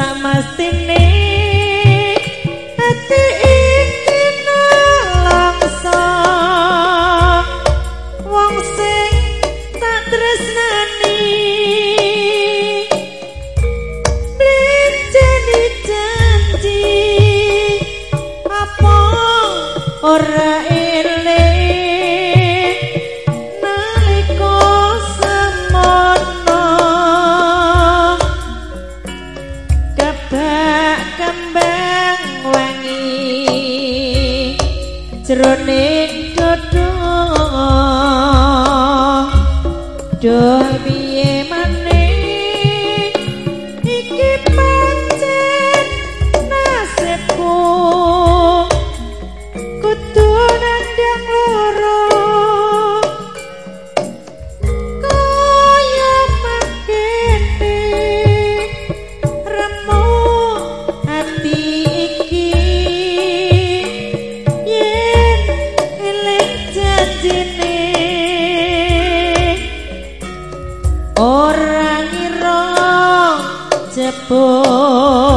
sama sini jroning dada doi 河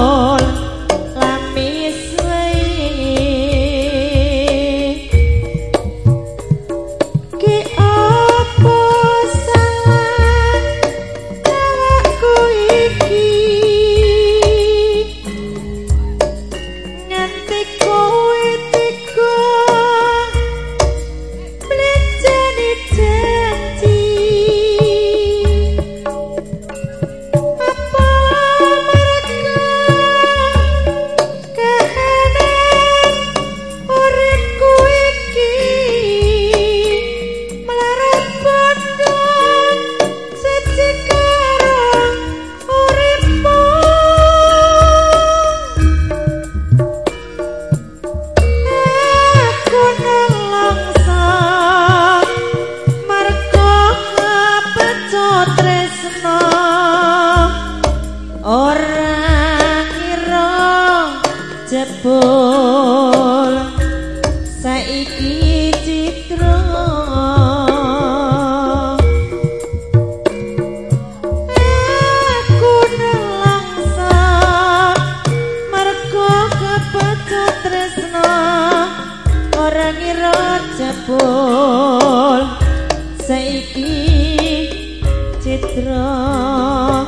aa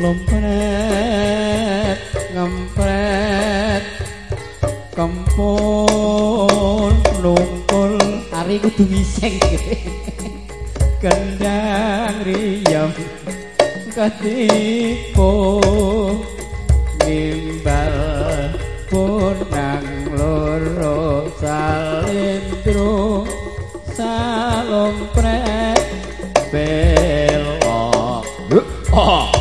lompret ngempret. Kempul nungkul. Ari kudu ngiseng. Kendang riyam. Katipo nimbal punang loro. Salindro salompret belok. Oh.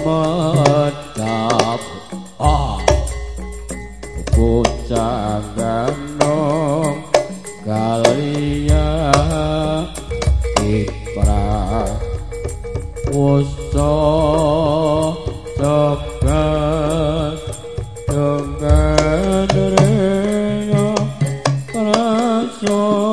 medap ah. kucang gendong kalia ipra uso cegat dengan reyo prasojo